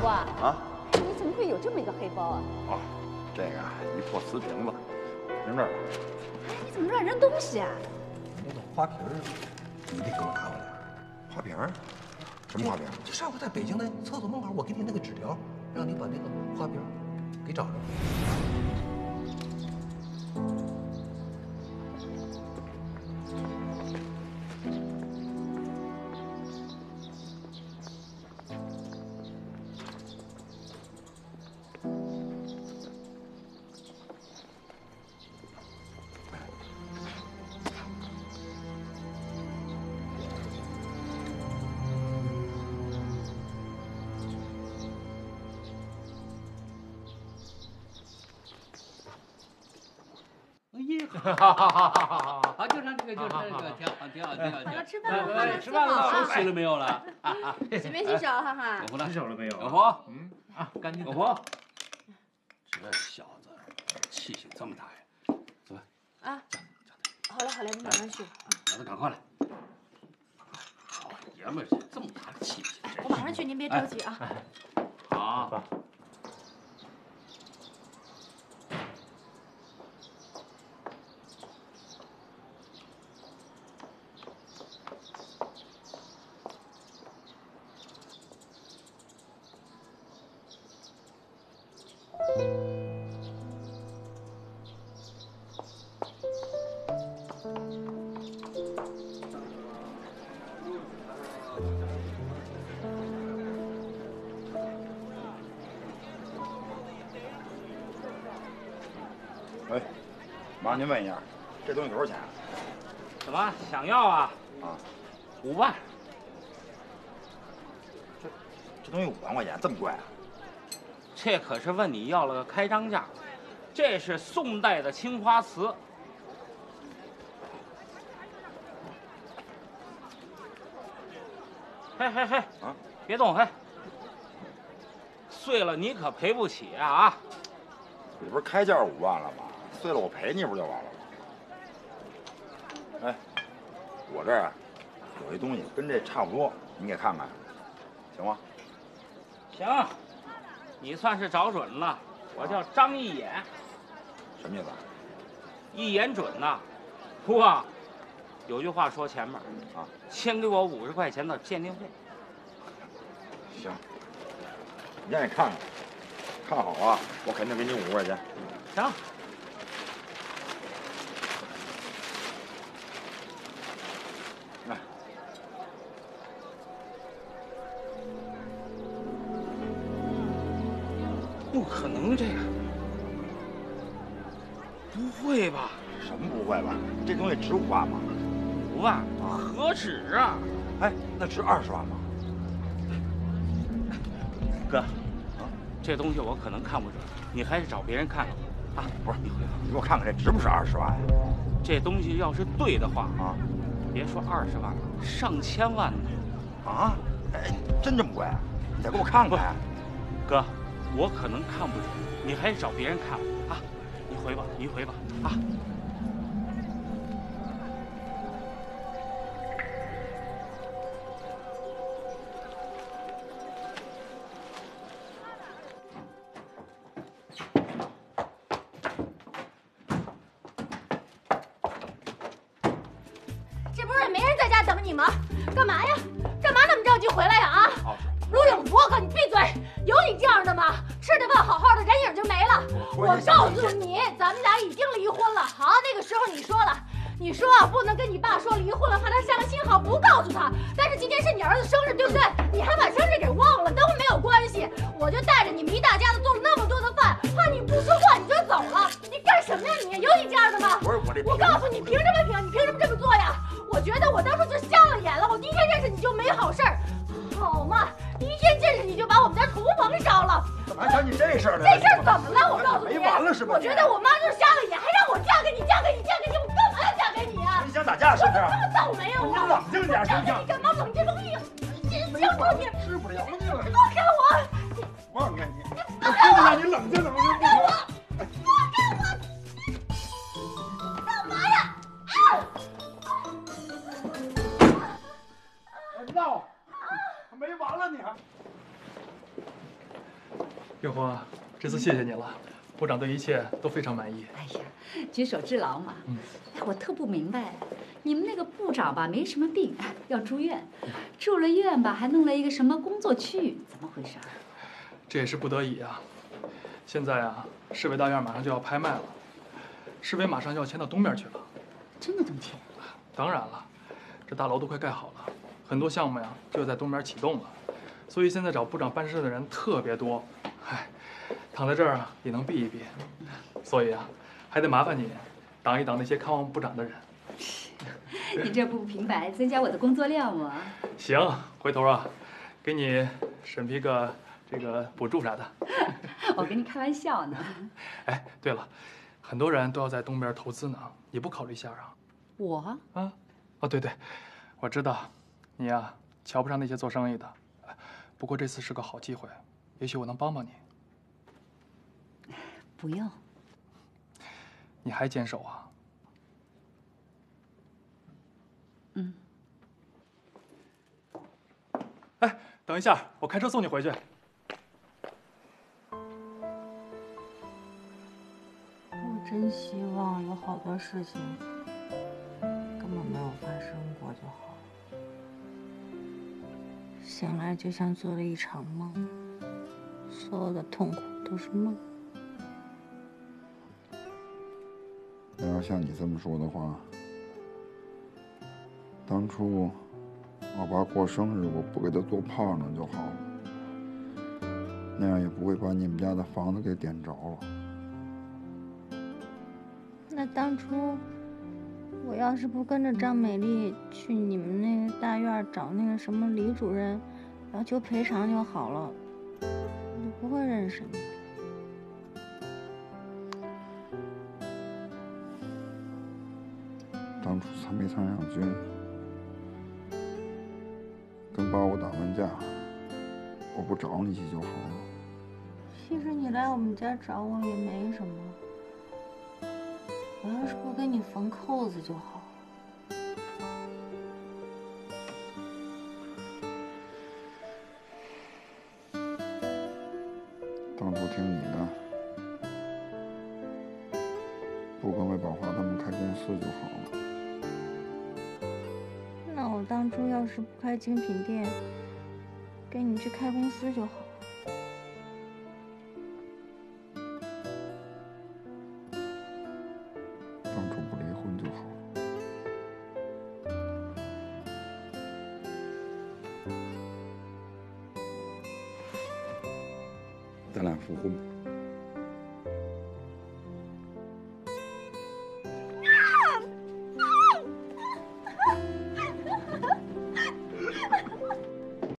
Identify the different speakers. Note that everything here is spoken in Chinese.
Speaker 1: 夫啊，
Speaker 2: 啊，
Speaker 1: 你怎么会有这么一个黑包啊？
Speaker 2: 哦，这个啊一破瓷瓶子，扔这儿了。
Speaker 1: 哎，你怎么乱扔东西啊？
Speaker 3: 那个花瓶儿，你得给我拿回来。
Speaker 2: 花瓶儿？什么花瓶？
Speaker 3: 就上回在北京那厕所门口，我给你那个纸条，让你把那个花瓶给找着。
Speaker 4: 好好好好好好，好，就唱这个，就唱这个，挺好，挺好，挺好。
Speaker 1: 好了，吃
Speaker 4: 来
Speaker 1: 饭了，
Speaker 4: 来，吃饭了，休息了没有了？
Speaker 1: 洗没洗手，哈哈
Speaker 4: 老。婆呢？
Speaker 5: 洗手了没有？
Speaker 4: 老婆，
Speaker 5: 嗯啊，赶紧
Speaker 4: 老。婆，这小子气性这么大呀？走吧，
Speaker 1: 啊，好嘞好嘞，你马上去。
Speaker 4: 让他赶快来。好爷们儿，这么大的气性，
Speaker 1: 我马上去，您别着急啊。
Speaker 4: 好。
Speaker 2: 哎，麻烦您问一下，这东西多少钱啊？
Speaker 5: 怎么想要啊？
Speaker 2: 啊，
Speaker 5: 五万。
Speaker 2: 这东西五万块钱，这么贵啊？
Speaker 5: 这可是问你要了个开张价，这是宋代的青花瓷。嘿嘿嘿，
Speaker 2: 啊，
Speaker 5: 别动嘿！碎了你可赔不起啊啊！
Speaker 2: 你不是开价五万了吗？碎了我赔你不就完了吗？哎，我这儿啊有一东西跟这差不多，你给看看，行吗？
Speaker 5: 行，你算是找准了。我叫张一眼，
Speaker 2: 什么意思啊？
Speaker 5: 一眼准呐。不过，有句话说前面
Speaker 2: 啊，
Speaker 5: 先给我五十块钱的鉴定费。
Speaker 2: 行，你让你看看，看好啊，我肯定给你五十块钱。
Speaker 5: 行，不会吧？
Speaker 2: 什么不会吧？这东西值五万吗？
Speaker 5: 五万？何止啊！
Speaker 2: 哎，那值二十万吗？
Speaker 5: 哥，啊，这东西我可能看不准，你还是找别人看看吧。啊，
Speaker 2: 不是，你你给我看看这值不值二十万呀？
Speaker 5: 这东西要是对的话
Speaker 2: 啊，
Speaker 5: 别说二十万了，上千万呢。
Speaker 2: 啊？哎，真这么贵？你再给我看看。
Speaker 5: 哥，我可能看不准，你还是找别人看吧。啊，你回吧，你回吧。啊。
Speaker 1: 这不是也没人在家等你吗？干嘛呀？干嘛那么着急回来呀？啊！
Speaker 2: 哦，
Speaker 1: 卢永福，可你闭嘴！有你这样的吗？我告诉你，咱们俩已经离婚了。好，那个时候你说了，你说不能跟你爸说离婚了，怕他伤心，好不告诉他。但是今天是你儿子生日，对不对？你还把生日给忘了，都没有关系。我就带着你们一大家子做了那么多的饭，怕你不说话你就走了。你干什么呀你？有你这样的吗？
Speaker 2: 不是我这，
Speaker 1: 我告诉你，凭什么凭？你凭什么这么做呀？我觉得我当初就瞎了眼了。我第一天认识你就没好事儿，好嘛？第一天认识你就把我们家
Speaker 2: 怎么还想起这事儿来？
Speaker 1: 这事儿怎么了？我告诉你，
Speaker 2: 没完了是吧？
Speaker 1: 我觉得我妈就是瞎了眼，还让我嫁给你，嫁给你，嫁给你，我干嘛要嫁给你啊？
Speaker 2: 你想打架是不是？
Speaker 1: 我这么倒霉啊？我
Speaker 2: 你冷静点，行不行？
Speaker 1: 你干嘛冷这个屁？你
Speaker 2: 没
Speaker 1: 行不你？
Speaker 2: 治不了你了。
Speaker 1: 放开我！
Speaker 2: 放开你！
Speaker 1: 放开我！
Speaker 2: 让你冷静冷静
Speaker 6: 月红啊，这次谢谢你了，部长对一切都非常满意。
Speaker 7: 哎呀，举手之劳嘛。
Speaker 6: 嗯
Speaker 7: 哎，我特不明白，你们那个部长吧，没什么病，要住院，住了院吧，还弄了一个什么工作区域，怎么回事？
Speaker 6: 这也是不得已啊。现在啊，市委大院马上就要拍卖了，市委马上就要迁到东边去了。
Speaker 7: 真的这么甜？
Speaker 6: 当然了，这大楼都快盖好了，很多项目呀就要在东边启动了，所以现在找部长办事的人特别多。唉，躺在这儿啊也能避一避，所以啊，还得麻烦你挡一挡那些看望部长的人。
Speaker 7: 你这不平白增加我的工作量吗？
Speaker 6: 行，回头啊，给你审批个这个补助啥的。
Speaker 7: 我跟你开玩笑呢。
Speaker 6: 哎，对了，很多人都要在东边投资呢，你不考虑一下啊？
Speaker 7: 我
Speaker 6: 啊，哦，对对，我知道，你呀、瞧不上那些做生意的，哎不过这次是个好机会，也许我能帮帮你。
Speaker 7: 不用。
Speaker 6: 你还坚守啊？
Speaker 7: 嗯。
Speaker 6: 哎，等一下，我开车送你回去。
Speaker 8: 我真希望有好多事情根本没有发生过就好。醒来就像做了一场梦，所有的痛苦都是梦。
Speaker 9: 那要像你这么说的话，当初我爸过生日，我不给他做炮仗就好了，那样也不会把你们家的房子给点着了。
Speaker 8: 那当初我要是不跟着张美丽去你们那个大院找那个什么李主任要求赔偿就好了，不会认识你。
Speaker 9: 当初参没参上军，跟把我打完架，我不找你去就好了。
Speaker 8: 其实你来我们家找我也没什么，我要是不给你缝扣子就好。
Speaker 9: 当初听你的，不跟魏宝华他们开公司就好了。
Speaker 8: 那我当初要是不开精品店，跟你去开公司就好。
Speaker 9: 咱俩复婚吧。